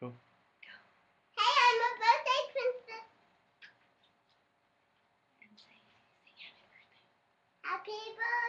Go. Hey, I'm a birthday princess. And say, happy birthday. Happy birthday.